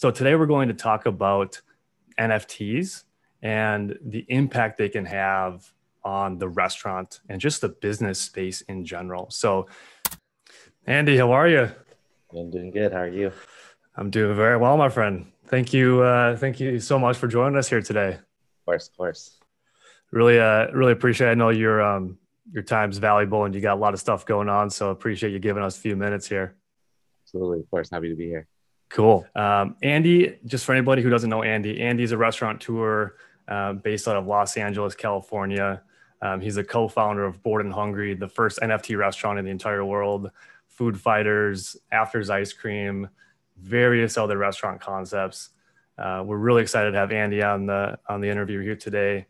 So today we're going to talk about NFTs and the impact they can have on the restaurant and just the business space in general. So, Andy, how are you? I'm doing good. How are you? I'm doing very well, my friend. Thank you. Uh, thank you so much for joining us here today. Of course, of course. Really, uh, really appreciate. It. I know your um, your time's valuable and you got a lot of stuff going on, so appreciate you giving us a few minutes here. Absolutely, of course. Happy to be here. Cool. Um, Andy, just for anybody who doesn't know Andy, Andy's a restaurateur uh, based out of Los Angeles, California. Um, he's a co-founder of Bored and Hungry, the first NFT restaurant in the entire world. Food Fighters, Afters Ice Cream, various other restaurant concepts. Uh, we're really excited to have Andy on the on the interview here today.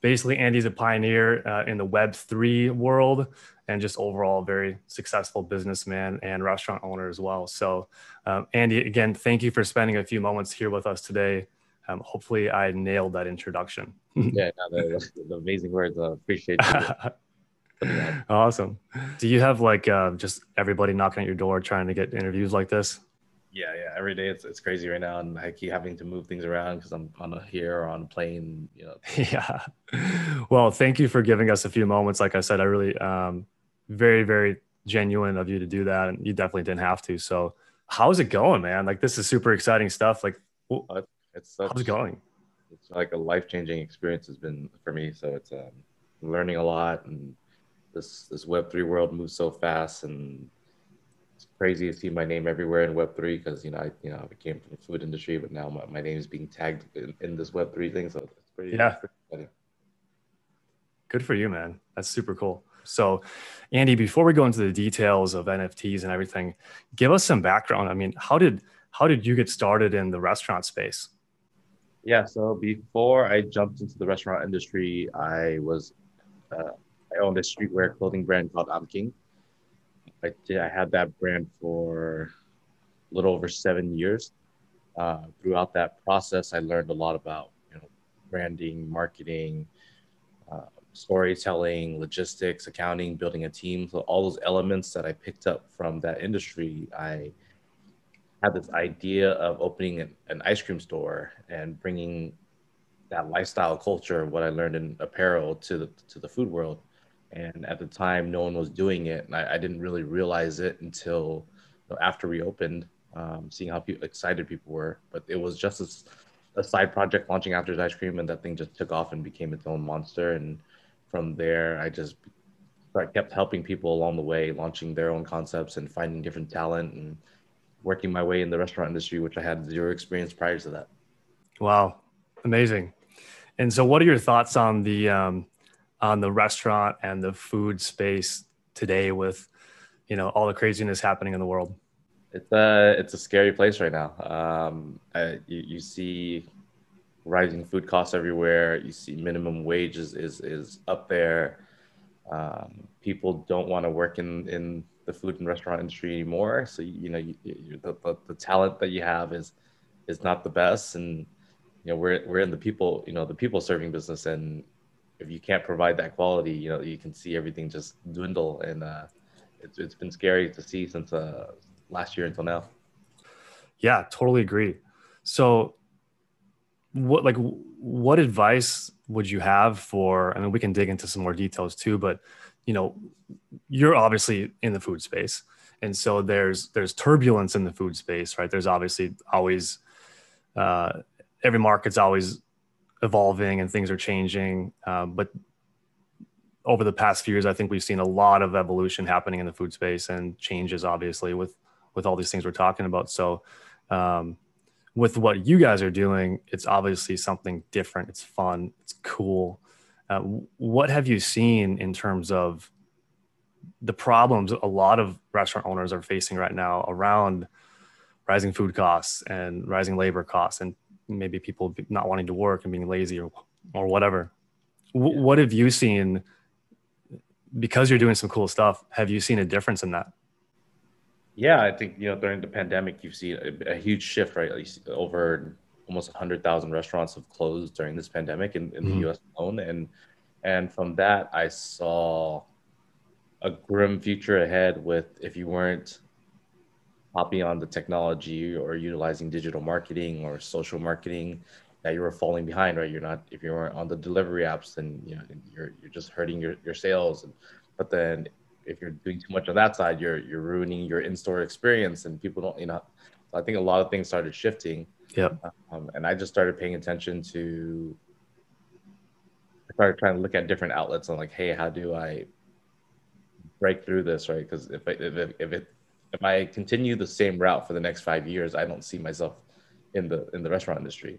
Basically, Andy's a pioneer uh, in the Web three world and just overall very successful businessman and restaurant owner as well. So, um, Andy, again, thank you for spending a few moments here with us today. Um, hopefully, I nailed that introduction. yeah, no, the, amazing words. I appreciate you. awesome. Do you have like uh, just everybody knocking at your door trying to get interviews like this? Yeah, yeah. Every day it's, it's crazy right now, and I keep having to move things around because I'm on a here or on a plane. You know. Yeah. Well, thank you for giving us a few moments. Like I said, I really um, very very genuine of you to do that, and you definitely didn't have to. So, how's it going, man? Like this is super exciting stuff. Like, it's such, how's it going? It's like a life changing experience has been for me. So it's um, learning a lot, and this this Web three world moves so fast, and it's crazy to see my name everywhere in Web three because you know I you know I came from the food industry, but now my, my name is being tagged in, in this Web three thing. So it's pretty yeah. Pretty Good for you, man. That's super cool. So, Andy, before we go into the details of NFTs and everything, give us some background. I mean, how did how did you get started in the restaurant space? Yeah, so before I jumped into the restaurant industry, I was uh, I owned a streetwear clothing brand called I'm King. I did, I had that brand for a little over seven years. Uh, throughout that process, I learned a lot about you know branding, marketing, uh, storytelling, logistics, accounting, building a team. So all those elements that I picked up from that industry, I had this idea of opening an, ice cream store and bringing that lifestyle culture, what I learned in apparel, to the to the food world. And at the time, no one was doing it, and I, I didn't really realize it until you know, after we opened, um, seeing how pe- excited people were. But it was just a, a side project launching Afters Ice Cream, and that thing just took off and became its own monster. And from there, I just I kept helping people along the way, launching their own concepts and finding different talent and working my way in the restaurant industry, which I had zero experience prior to that. Wow, amazing! And so, what are your thoughts on the um, on the restaurant and the food space today, with you know all the craziness happening in the world? It's a it's a scary place right now. Um, I, you, you see rising food costs everywhere. You see minimum wages is is up there. Um, people don't want to work in in the food and restaurant industry anymore. So you know you, you, the, the, the talent that you have is is not the best, and you know we're we're in the people you know the people serving business, and if you can't provide that quality, you know you can see everything just dwindle, and uh, it's it's been scary to see since uh, last year until now. Yeah, totally agree. So what like what advice would you have for i mean we can dig into some more details too but you know you're obviously in the food space. And so there's there's turbulence in the food space right? There's obviously always uh, every market's always evolving and things are changing. Um, but over the past few years i think we've seen a lot of evolution happening in the food space and changes obviously with with all these things we're talking about. So um, with what you guys are doing, it's obviously something different. It's fun. It's cool. Uh, what have you seen in terms of the problems a lot of restaurant owners are facing right now around rising food costs and rising labor costs and maybe people not wanting to work and being lazy or, or whatever. W- what have you seen because you're doing some cool stuff? Have you seen a difference in that? Yeah, I think you know during the pandemic, you've seen a, a huge shift, right? At least over almost 100,000 restaurants have closed during this pandemic in, in mm-hmm. the U.S. alone, and and from that, I saw a grim future ahead with if you weren't hopping on the technology or utilizing digital marketing or social marketing that you were falling behind, right? You're not if you're on the delivery apps, then you know you're you're just hurting your, your sales. And, but then if you're doing too much on that side, you're you're ruining your in-store experience, and people don't you know. I think a lot of things started shifting. Yeah. Um, and I just started paying attention to. I started trying to look at different outlets and like, hey, how do I break through this, right? Because if, if if it if I continue the same route for the next five years, I don't see myself in the in the restaurant industry.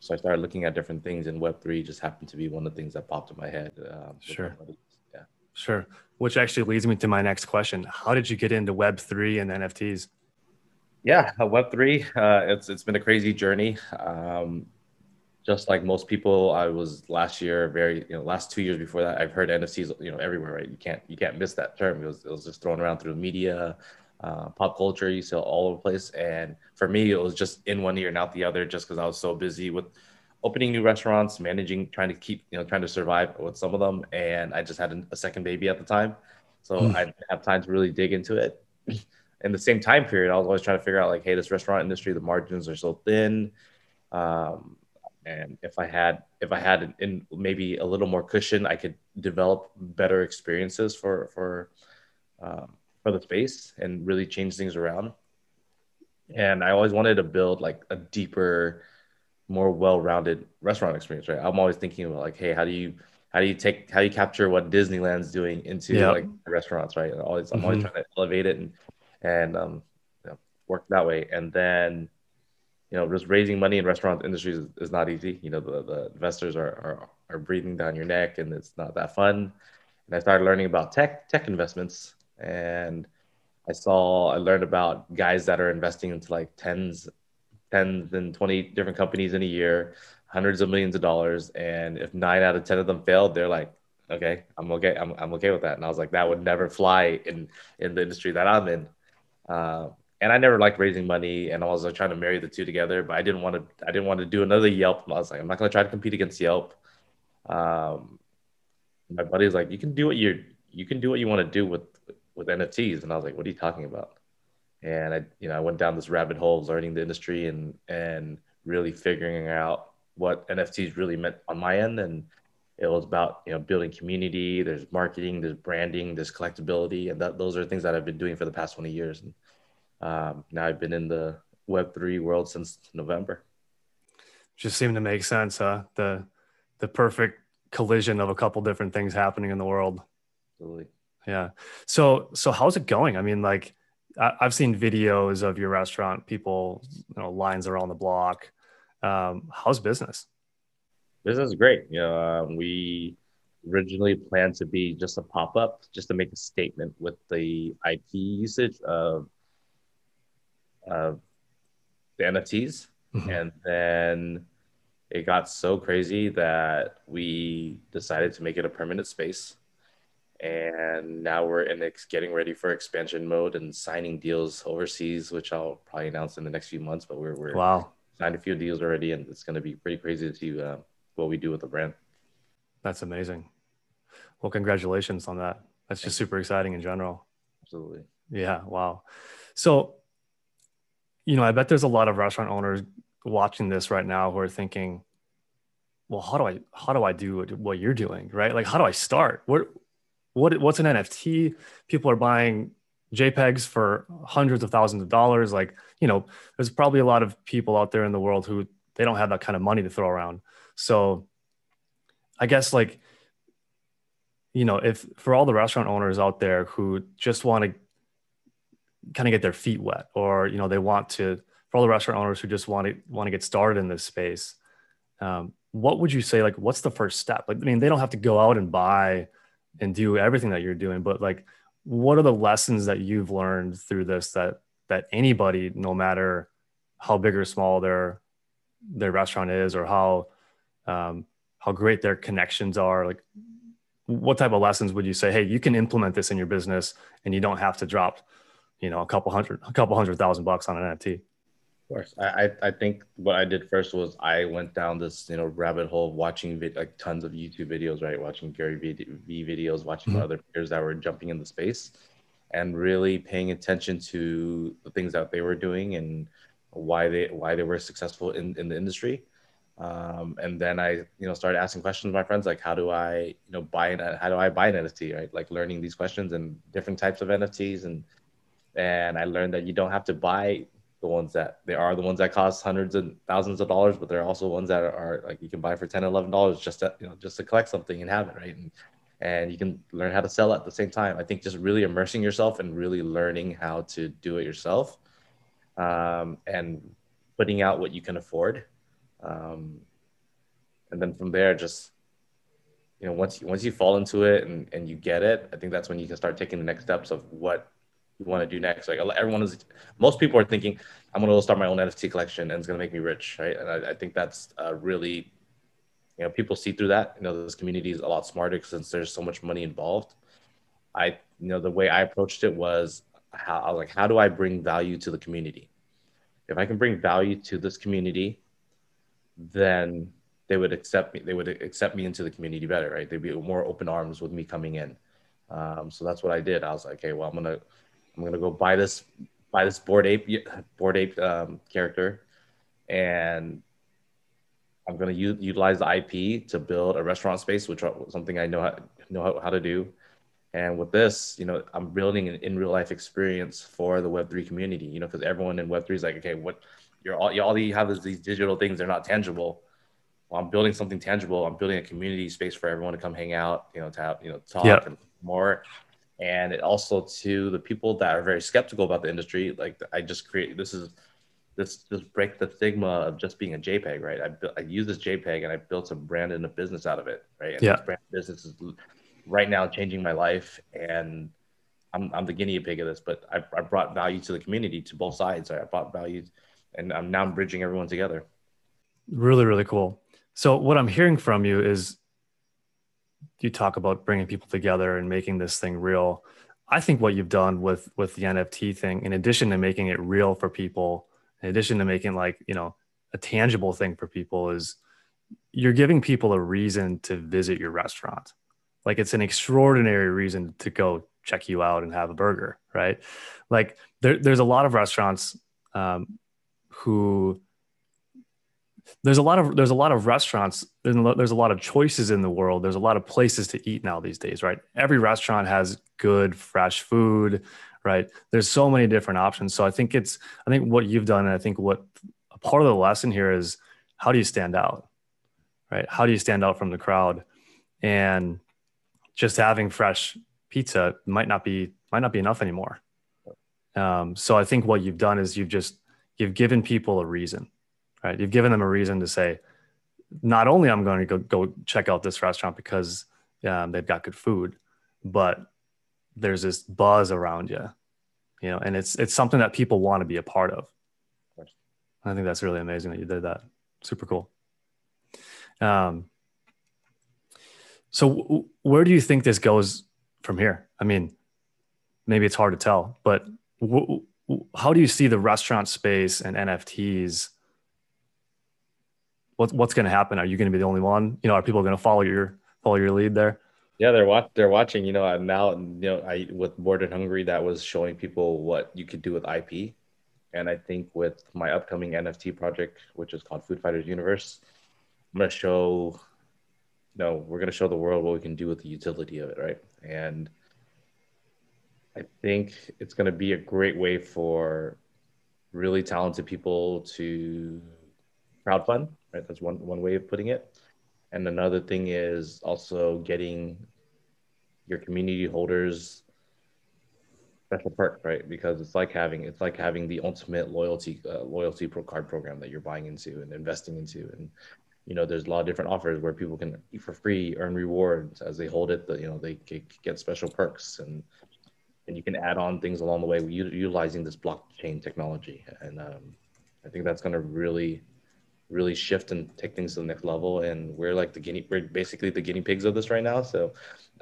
So I started looking at different things, and Web three just happened to be one of the things that popped in my head. Um, sure. Sure. Which actually leads me to my next question: How did you get into Web three and NFTs? Yeah, uh, Web three. Uh, it's it's been a crazy journey. Um, just like most people, I was last year very you know last two years before that. I've heard NFTs you know everywhere, right? You can't you can't miss that term. It was it was just thrown around through the media, uh, pop culture. You see all over the place. And for me, it was just in one ear and out the other, just because I was so busy with opening new restaurants, managing, trying to keep you know trying to survive with some of them, and I just had a second baby at the time, so mm. I didn't have time to really dig into it. in the same time period, I was always trying to figure out like, hey, this restaurant industry, the margins are so thin. Um, and if I had if I had in maybe a little more cushion, I could develop better experiences for for um, for the space and really change things around. And I always wanted to build like a deeper, more well-rounded restaurant experience. Right? I'm always thinking about like, hey, how do you how do you take how do you capture what Disneyland's doing into yep. like restaurants? Right? And always I'm mm-hmm. always trying to elevate it and and um, you know, work that way. And then you know, just raising money in restaurant industries is, is not easy. You know, the, the investors are, are, are breathing down your neck and it's not that fun. And I started learning about tech, tech investments. And I saw, I learned about guys that are investing into like tens, tens and 20 different companies in a year, hundreds of millions of dollars. And if nine out of 10 of them failed, they're like, okay, I'm okay. I'm, I'm okay with that. And I was like, that would never fly in, in the industry that I'm in. Uh, and I never liked raising money, and I was like trying to marry the two together. But I didn't want to. I didn't want to do another Yelp. I was like, I'm not going to try to compete against Yelp. Um, my buddy's like, you can do what you you can do what you want to do with with NFTs, and I was like, what are you talking about? And I, you know, I went down this rabbit hole, learning the industry and and really figuring out what NFTs really meant on my end, and it was about you know building community. There's marketing, there's branding, there's collectability, and that those are things that I've been doing for the past 20 years. And um, now I've been in the Web3 world since November. Just seemed to make sense, huh? The the perfect collision of a couple different things happening in the world. Absolutely. Yeah. So so how's it going? I mean, like I, have seen videos of your restaurant, people, you know, lines around the block. Um, how's business? Business is great. You know, uh, we originally planned to be just a pop up, just to make a statement with the IP usage of of the NFTs. Mm-hmm. And then it got so crazy that we decided to make it a permanent space. And now we're in ex- getting ready for expansion mode and signing deals overseas, which I'll probably announce in the next few months. But we're, we're wow. signed a few deals already, and it's going to be pretty crazy to see uh, what we do with the brand. That's amazing. Well, congratulations on that. That's just super exciting in general. Absolutely. Yeah. Wow. So you know, I bet there's a lot of restaurant owners watching this right now who are thinking, well, how do I how do I do what you're doing, right? Like, how do I start? What what what's an NFT? People are buying JPEGs for hundreds of thousands of dollars. Like, you know, there's probably a lot of people out there in the world who they don't have that kind of money to throw around. So, I guess like, you know, if for all the restaurant owners out there who just want to kind of get their feet wet or you know they want to for all the restaurant owners who just want to want to get started in this space um, what would you say like what's the first step like i mean they don't have to go out and buy and do everything that you're doing but like what are the lessons that you've learned through this that that anybody no matter how big or small their their restaurant is or how um, how great their connections are like what type of lessons would you say hey you can implement this in your business and you don't have to drop you know a couple hundred a couple hundred thousand bucks on an NFT. Of course, I I think what I did first was I went down this you know rabbit hole watching vid- like tons of YouTube videos, right? Watching Gary Vee, v videos, watching mm-hmm. other peers that were jumping in the space, and really paying attention to the things that they were doing and why they why they were successful in, in the industry. Um, and then I, you know, started asking questions to my friends like, how do I, you know, buy an, how do I buy an NFT, right? Like learning these questions and different types of NFTs, and and I learned that you don't have to buy the ones that they are the ones that cost hundreds and thousands of dollars, but they're also ones that are, are like you can buy for 10, 11 dollars just to, you know, just to collect something and have it, right? And and you can learn how to sell at the same time. I think just really immersing yourself and really learning how to do it yourself um, and putting out what you can afford. Um, and then from there, just, you know, once you, once you fall into it and, and you get it, I think that's when you can start taking the next steps of what want to do next. Like everyone is, most people are thinking, I'm going to start my own NFT collection and it's going to make me rich. Right. And I, I think that's uh, really you know people see through that you know this community is a lot smarter since there's so much money involved i you know the way i approached it was how I was like how do i bring value to the community if i can bring value to this community then they would accept me they would accept me into the community better right they'd be more open arms with me coming in um, so that's what i did i was like okay well i'm gonna i'm gonna go buy this buy this Bored Ape Bored Ape um, character and I'm going to u- utilize the IP to build a restaurant space, which is something I know how, know how, how to do. And with this, you know, I'm building an in real life experience for the Web3 community, you know, because everyone in Web3 is like, okay, what you're all, you all you have is these digital things, they're not tangible. Well, I'm building something tangible. I'm building a community space for everyone to come hang out, you know, to have, you know, talk yeah. and more. And it also to the people that are very skeptical about the industry, like I just create, this is, this just break the stigma of just being a JPEG, right? I I use this JPEG and I built a brand and a business out of it, right? And yeah. this brand business is right now changing my life, and I'm I'm the guinea pig of this, but I, I brought value to the community to both sides. Right? I brought value, and I'm now bridging everyone together. Really, really cool. So what I'm hearing from you is you talk about bringing people together and making this thing real. I think what you've done with with the NFT thing, in addition to making it real for people in addition to making like you know a tangible thing for people is you're giving people a reason to visit your restaurant like it's an extraordinary reason to go check you out and have a burger right like there, there's a lot of restaurants um, who there's a lot of there's a lot of restaurants there's a lot of choices in the world. There's a lot of places to eat now these days right? Every restaurant has good fresh food right? There's so many different options. So i think it's i think what you've done and i think what a part of the lesson here is how do you stand out right? How do you stand out from the crowd? And just having fresh pizza might not be might not be enough anymore. Um, so i think what you've done is you've just you've given people a reason right you've given them a reason to say not only i'm going to go, go check out this restaurant because um, they've got good food but there's this buzz around you, you know, and it's it's something that people want to be a part of. I think that's really amazing that you did that. Super cool. Um, so w- where do you think this goes from here? I mean, maybe it's hard to tell, but w- w- how do you see the restaurant space and NFTs? What, what's going to happen? Are you going to be the only one? You know, are people going to follow your follow your lead there? Yeah, they're watch they're watching. You know, now you know I with Bored and Hungry that was showing people what you could do with IP, and I think with my upcoming NFT project, which is called Food Fighters Universe, I'm gonna show. No, we're gonna show the world what we can do with the utility of it, right? And I think it's gonna be a great way for really talented people to crowdfund, right? That's one one way of putting it and another thing is also getting your community holders special perk, right? Because it's like having it's like having the ultimate loyalty uh, loyalty pro card program that you're buying into and investing into, and you know there's a lot of different offers where people can for free, earn rewards as they hold it. That you know they get special perks and and you can add on things along the way utilizing this blockchain technology, and um, I think that's going to really really shift and take things to the next level. And we're like the guinea, we're basically the guinea pigs of this right now. So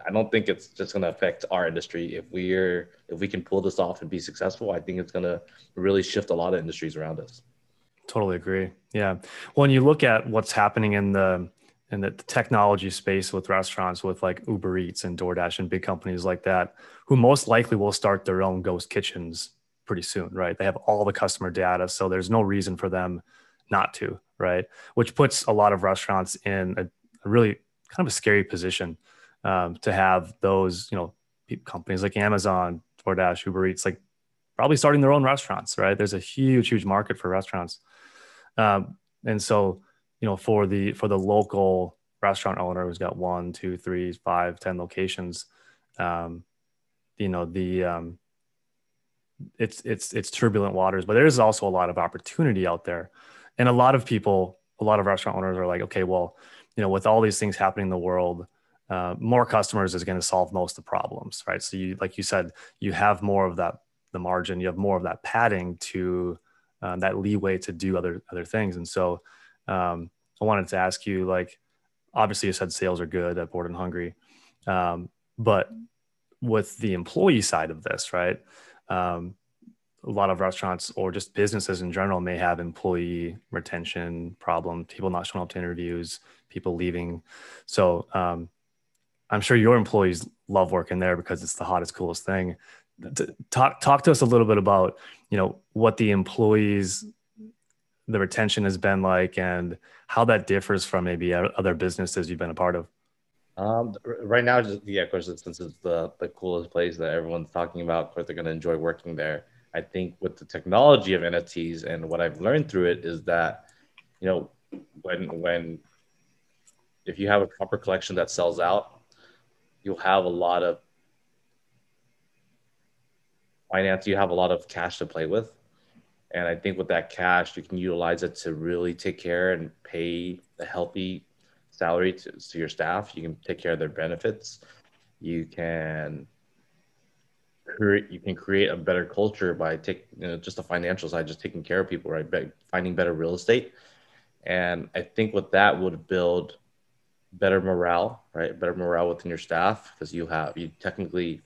I don't think it's just going to affect our industry. If we're, if we can pull this off and be successful, I think it's going to really shift a lot of industries around us. Totally agree. Yeah. When you look at what's happening in the, in the technology space with restaurants with like Uber Eats and DoorDash and big companies like that, who most likely will start their own ghost kitchens pretty soon, right? They have all the customer data, so there's no reason for them not to, right? Which puts a lot of restaurants in a, a really kind of a scary position um, to have those, you know, companies like Amazon, DoorDash, Uber Eats, like probably starting their own restaurants, right? There's a huge, huge market for restaurants, um, and so you know, for the for the local restaurant owner who's got one, two, three, five, ten locations, um, you know, the um, it's it's it's turbulent waters, but there is also a lot of opportunity out there, and a lot of people, a lot of restaurant owners are like, okay, well, you know, with all these things happening in the world, uh, more customers is going to solve most of the problems, right? So you, like you said, you have more of that the margin, you have more of that padding to uh, that leeway to do other other things, and so um, I wanted to ask you, like, obviously you said sales are good at Bored and Hungry, um, but with the employee side of this, right? Um, a lot of restaurants or just businesses in general may have employee retention problems, people not showing up to interviews, people leaving. So um, I'm sure your employees love working there because it's the hottest, coolest thing. Talk talk to us a little bit about you know what the employees the retention has been like and how that differs from maybe other businesses you've been a part of um, right now just yeah of course since it's the, the coolest place that everyone's talking about of course they're going to enjoy working there i think with the technology of nfts and what i've learned through it is that you know when when if you have a proper collection that sells out you'll have a lot of finance you have a lot of cash to play with and I think with that cash, you can utilize it to really take care and pay a healthy salary to, to your staff. You can take care of their benefits. You can create you can create a better culture by taking you know, just the financial side, just taking care of people, right? By finding better real estate. And I think with that would build better morale, right? Better morale within your staff because you have you technically,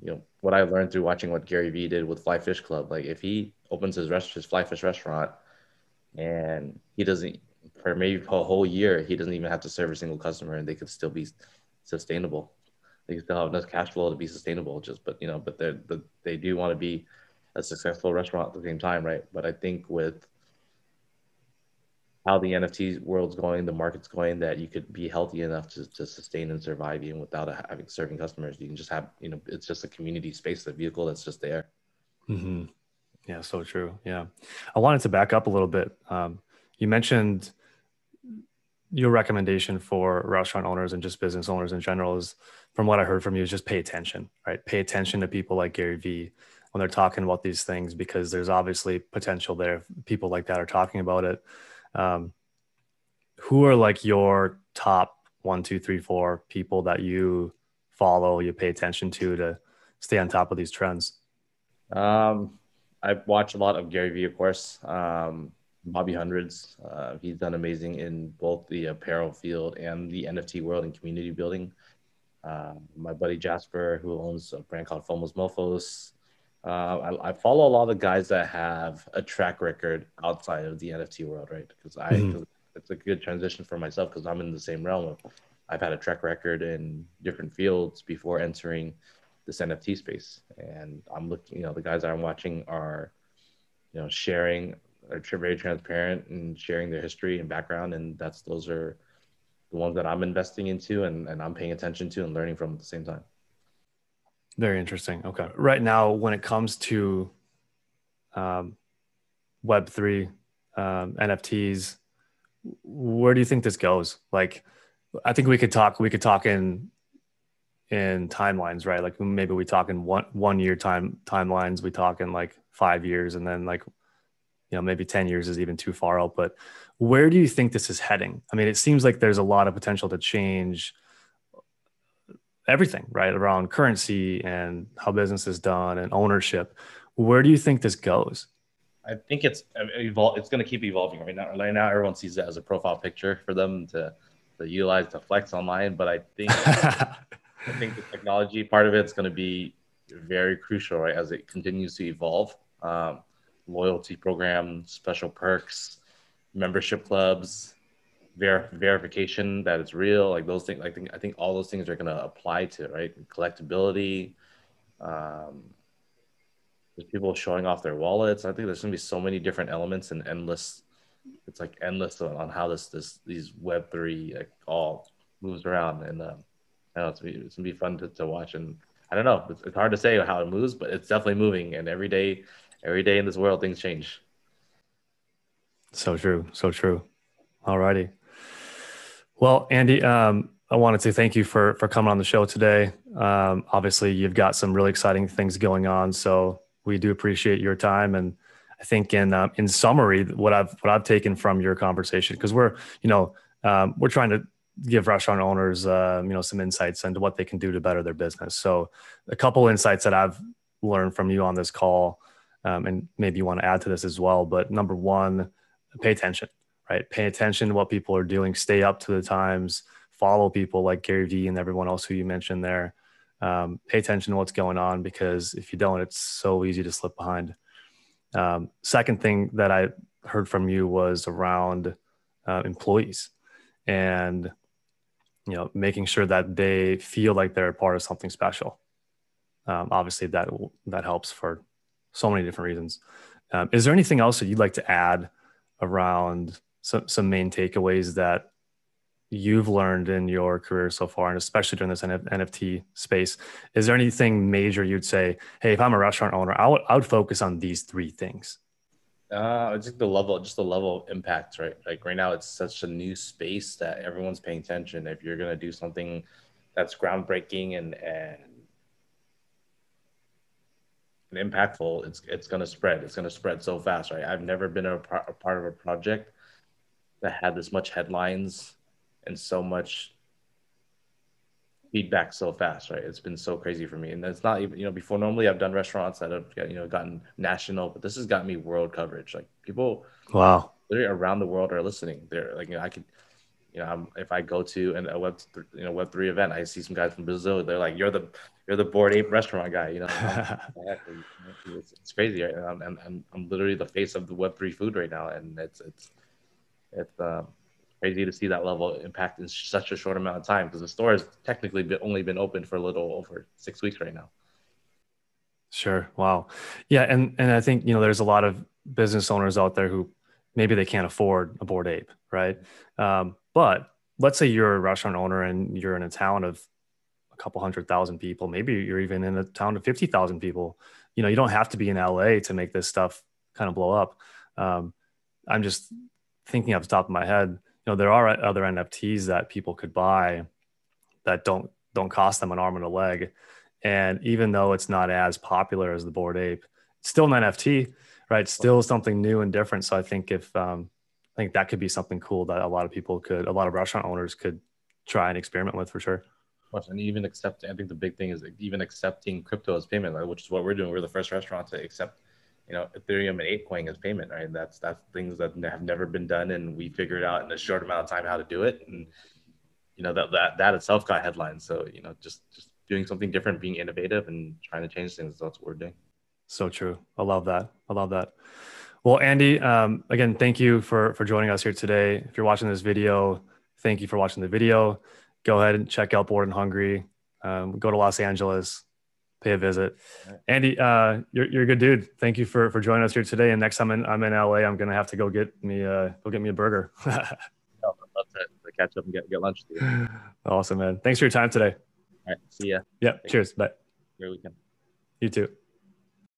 you know, what I learned through watching what Gary Vee did with Fly Fish Club. Like if he opens his rest his fly fish restaurant and he doesn't for maybe a whole year he doesn't even have to serve a single customer and they could still be sustainable they still have enough cash flow to be sustainable just but you know but they they do want to be a successful restaurant at the same time right but i think with how the nft world's going the market's going that you could be healthy enough to, to sustain and survive even without having serving customers you can just have you know it's just a community space the vehicle that's just there mm-hmm. Yeah, so true. Yeah. I wanted to back up a little bit. Um, you mentioned your recommendation for restaurant owners and just business owners in general is from what I heard from you is just pay attention, right? Pay attention to people like Gary Vee when they're talking about these things because there's obviously potential there. People like that are talking about it. Um, who are like your top one, two, three, four people that you follow, you pay attention to to stay on top of these trends? Um, I watch a lot of Gary Vee, of course. Um, Bobby Hundreds, uh, he's done amazing in both the apparel field and the NFT world and community building. Uh, my buddy Jasper, who owns a brand called Fomos Mofos. Uh, I, I, follow a lot of the guys that have a track record outside of the NFT world, right? Because I, mm-hmm. it's a good transition for myself because I'm in the same realm of, I've had a track record in different fields before entering this NFT space. And I'm looking, you know, the guys that I'm watching are, you know, sharing, are very transparent and sharing their history and background. And that's, those are the ones that I'm investing into and, and I'm paying attention to and learning from at the same time. Very interesting. Okay. Right now, when it comes to um, Web3, um, NFTs, where do you think this goes? Like, I think we could talk, we could talk in in timelines, right? Like maybe we talk in one one year time timelines, we talk in like five years, and then like you know maybe ten years is even too far out. But where do you think this is heading? I mean, it seems like there's a lot of potential to change everything, right, around currency and how business is done and ownership. Where do you think this goes? I think it's evol- It's going to keep evolving right now. Right now, everyone sees it as a profile picture for them to to utilize to flex online. But I think I think the technology part of it's going to be very crucial, right, as it continues to evolve. Um, loyalty program, special perks, membership clubs, ver- verification that it's real, like those things. I think I think all those things are going to apply to it, right? Collectability. Um, there's people showing off their wallets. I think there's going to be so many different elements and endless. It's like endless on, on how this this these Web three like all moves around, and um, I know it's gonna be, it's gonna be fun to, to watch. And I don't know, it's, it's hard to say how it moves, but it's definitely moving. And every day, every day in this world, things change. So true, so true. Alrighty. Well, Andy, um, I wanted to thank you for for coming on the show today. Um, obviously, you've got some really exciting things going on, so we do appreciate your time. And I think in uh, in summary, what I've what I've taken from your conversation, because we're you know um, we're trying to give restaurant owners uh, you know some insights into what they can do to better their business. So a couple insights that I've learned from you on this call, um, and maybe you want to add to this as well. But number one, pay attention, right? Pay attention to what people are doing. Stay up to the times. Follow people like Gary Vee and everyone else who you mentioned there. Um, pay attention to what's going on because if you don't, it's so easy to slip behind. Um, second thing that I heard from you was around uh, employees and you know making sure that they feel like they're a part of something special. Um, obviously, that that helps for so many different reasons. Um, is there anything else that you'd like to add around some some main takeaways that you've learned in your career so far, and especially during this NFT space, is there anything major you'd say, hey, if I'm a restaurant owner, I would, focus on these three things? Uh, just the level, just the level of impact, right? Like right now, it's such a new space that everyone's paying attention. If you're gonna do something that's groundbreaking and and, and impactful, it's it's gonna spread. It's gonna spread so fast, right? I've never been a, a part of a project that had this much headlines and so much feedback so fast, right? It's been so crazy for me. And it's not even, you know, before normally I've done restaurants that have, you know, gotten national, but this has got me world coverage. Like people, wow, literally around the world are listening. They're like, you know, I could, you know, I'm, if I go to an, a web, you know, web three event, I see some guys from Brazil. They're like, you're the, you're the Bored Ape restaurant guy, you know, it's, it's, crazy. Right? And I'm, I'm, I'm literally the face of the web three food right now. And it's, it's, it's, um, crazy to see that level of impact in such a short amount of time because the store has technically been, only been open for a little over six weeks right now. Sure. Wow. Yeah, and and I think you know there's a lot of business owners out there who maybe they can't afford a Bored Ape, right? Um, but let's say you're a restaurant owner and you're in a town of a couple hundred thousand people. Maybe you're even in a town of fifty thousand people. You know, you don't have to be in LA to make this stuff kind of blow up. Um, I'm just thinking off the top of my head you know there are other nfts that people could buy that don't don't cost them an arm and a leg and even though it's not as popular as the Bored Ape it's still an nft right still something new and different so i think if um, i think that could be something cool that a lot of people could a lot of restaurant owners could try and experiment with for sure. And even accepting, i think the big thing is even accepting crypto as payment which is what we're doing. We're the first restaurant to accept you know ethereum and apecoin as payment right? That's that's things that have never been done and we figured out in a short amount of time how to do it. And you know that that, that itself got headlines. So you know just just doing something different being innovative and trying to change things that's what we're doing. So true. I love that. I love that well andy um, again thank you for for joining us here today if you're watching this video thank you for watching the video go ahead and check out Bored and hungry um, go to los angeles pay a visit. Andy, uh, you're, you're a good dude. Thank you for, for joining us here today. And next time I'm in, I'm in LA, I'm going to have to go get me, uh, go get me a burger. oh, I'd love to, to, catch up and get, get lunch. Awesome, man. Thanks for your time today. All right. See ya. Yep. Cheers. Bye. Great weekend. You too.